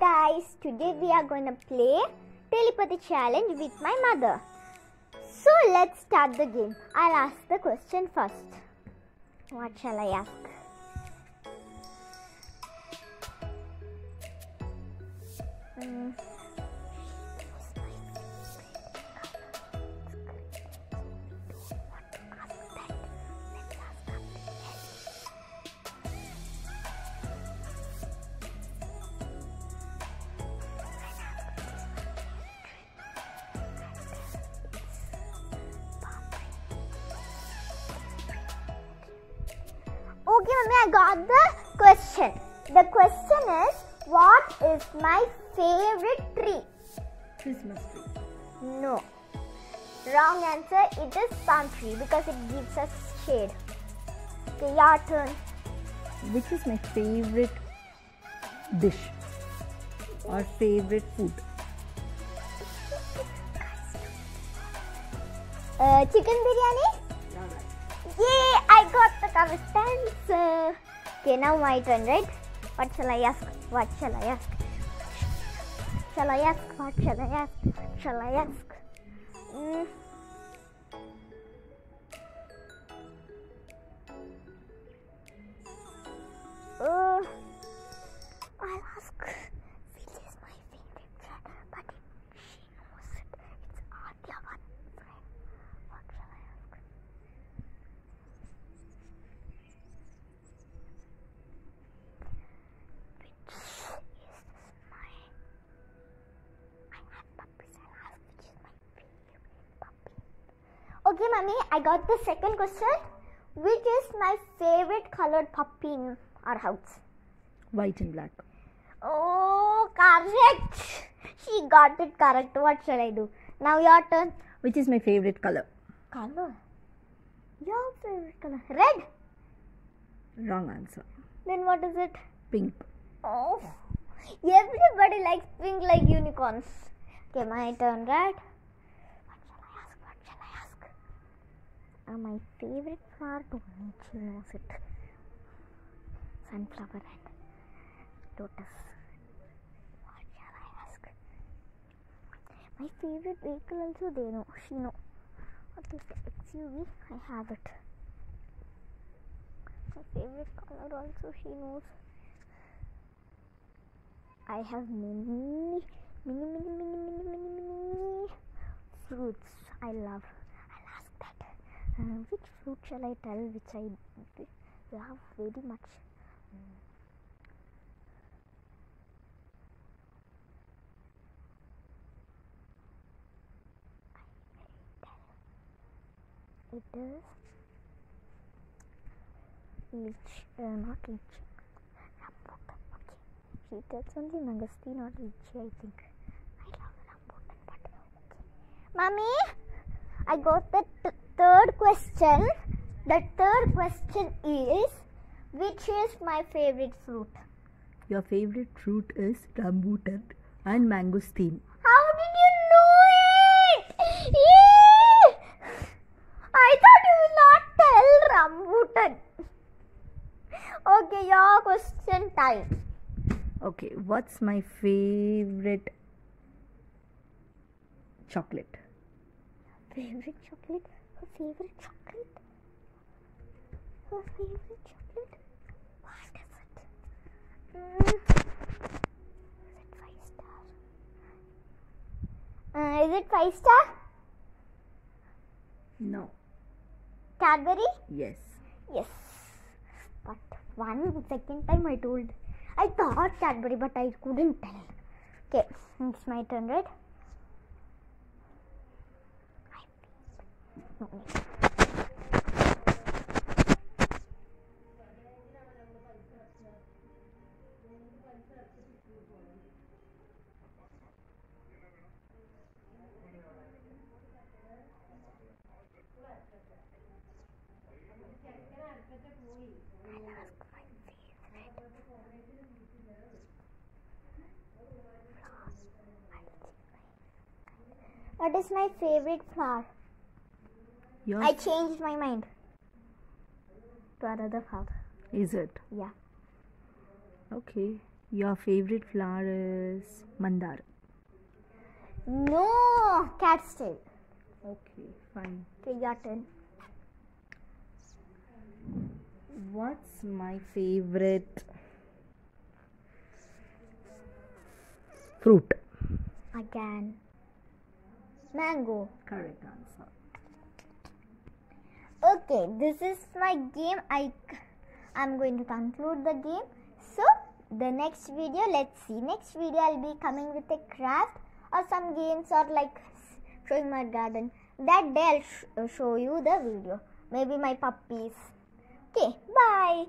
Guys, today we are going to play telepathy challenge with my mother. So let's start the game. I'll ask the question first. What shall I ask? Hmm. Okay, mommy, I got the question. The question is, what is my favorite tree? Christmas tree. No. Wrong answer. It is palm tree because it gives us shade. Okay, your turn. Which is my favorite dish or favorite food? Uh, chicken biryani. Yay! Got the answer. Okay, now my turn, right? What shall I ask? What shall I ask? Shall I ask? What shall I ask? Shall I ask? Mm. Okay, mommy, I got the second question. Which is my favorite colored puppy in our house? White and black. Oh, correct. She got it correct. What shall I do? Now your turn. Which is my favorite color? Color. Your favorite color. Red. Wrong answer. Then what is it? Pink. Oh, everybody likes pink like unicorns. Okay, my turn, right? What shall I ask? What shall I ask? Uh, my favorite flower to she knows it. Sunflower and lotus. What shall I ask? My favorite vehicle also they know. She know. What is the XUV? I have it. My favorite color also she knows. I have many, many, many, many, many, many, many fruits I love. Uh, which fruit shall I tell which I love very much? Mm. It is leech, uh, not leech, rambutan. Okay, see, that's only mangosteen lychee, I think. I love rambutan, but okay. Mommy, I got the t- third question. The third question is, which is my favorite fruit? Your favorite fruit is rambutan and mangosteen. How did you know it? I thought you will not tell rambutan. Okay, your question time. Okay, what's my favorite chocolate? Favorite chocolate? Her favorite chocolate? Her favorite chocolate? What is it? Mm. Is it five star? Uh, is it five star? No. Cadbury? Yes. Yes. But one second time I told. I thought Cadbury, but I couldn't tell. Okay, it's my turn, right? No, wait. I'll ask my favorite. What is my favorite flower? I changed my mind to another flower. is it? Yeah. Okay. Your favorite flower is mandar. No, cat's tail. Okay, fine. Okay, your turn. What's my favorite fruit? Again. Mango. Correct answer. Okay, this is my game. I I'm going to conclude the game. So the next video, let's see. Next video I'll be coming with a craft or some games or like showing my garden. That day I'll sh- show you the video. Maybe my puppies. Okay, bye.